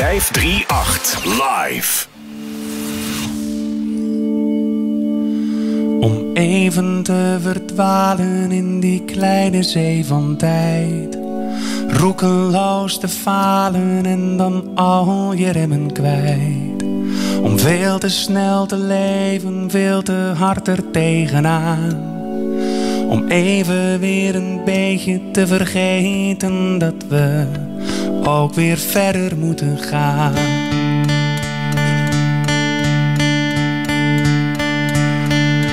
538 live. Om even te verdwalen in die kleine zee van tijd. Roekeloos te falen en dan al je remmen kwijt. Om veel te snel te leven, veel te hard er tegenaan. Om even weer een beetje te vergeten dat we ook weer verder moeten gaan.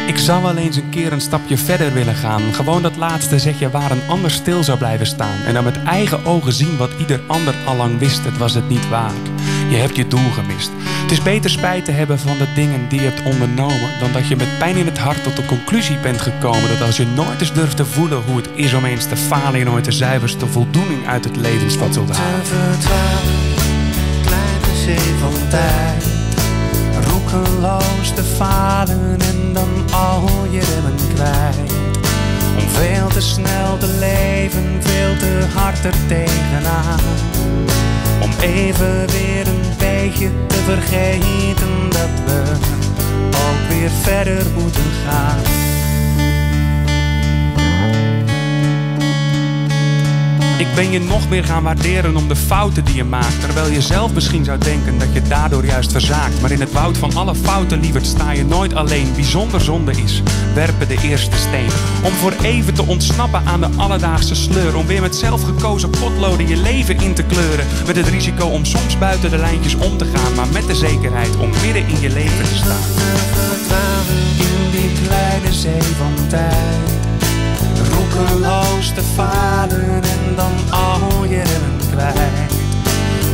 Ik zou wel eens een keer een stapje verder willen gaan. Gewoon dat laatste zetje waar een ander stil zou blijven staan. En dan met eigen ogen zien wat ieder ander allang wist. Het was het niet waard. Je hebt je doel gemist. Het is beter spijt te hebben van de dingen die je hebt ondernomen. Dan dat je met pijn in het hart tot de conclusie bent gekomen. Dat als je nooit eens durft te voelen hoe het is om eens te falen. Je nooit de zuiverste voldoening uit het levensvat zult halen. Te verdwalen, kleine zee van tijd. roekeloos te falen en dan al je remmen kwijt. Om veel te snel te leven, veel te hard er tegenaan. Om even weer vergeten dat we ook weer verder moeten gaan. Ik ben je nog meer gaan waarderen om de fouten die je maakt. Terwijl je zelf misschien zou denken dat je daardoor juist verzaakt. Maar in het woud van alle fouten, lieverd, sta je nooit alleen. Bijzonder zonde is, werpen de eerste steen. Om voor even te ontsnappen aan de alledaagse sleur. Om weer met zelfgekozen potloden je leven in te kleuren. Met het risico om soms buiten de lijntjes om te gaan. Maar met de zekerheid om midden in je leven te staan. In die kleine zee van tijd roekeloos te falen kwijt.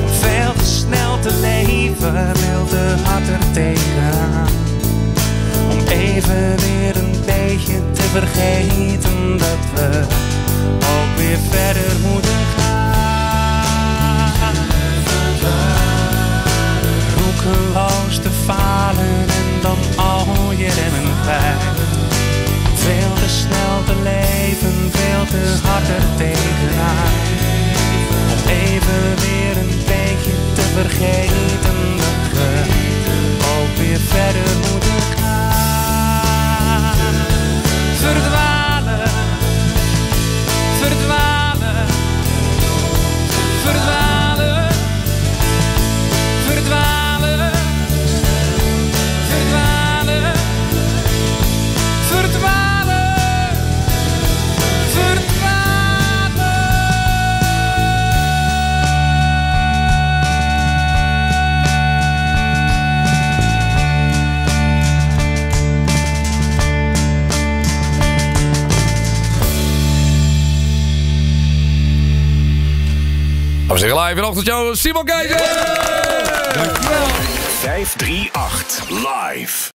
Veel te snel te leven, veel te hard er tegenaan. Beetje We zeggen live in ochtendshow Simon Keizer. 538 live.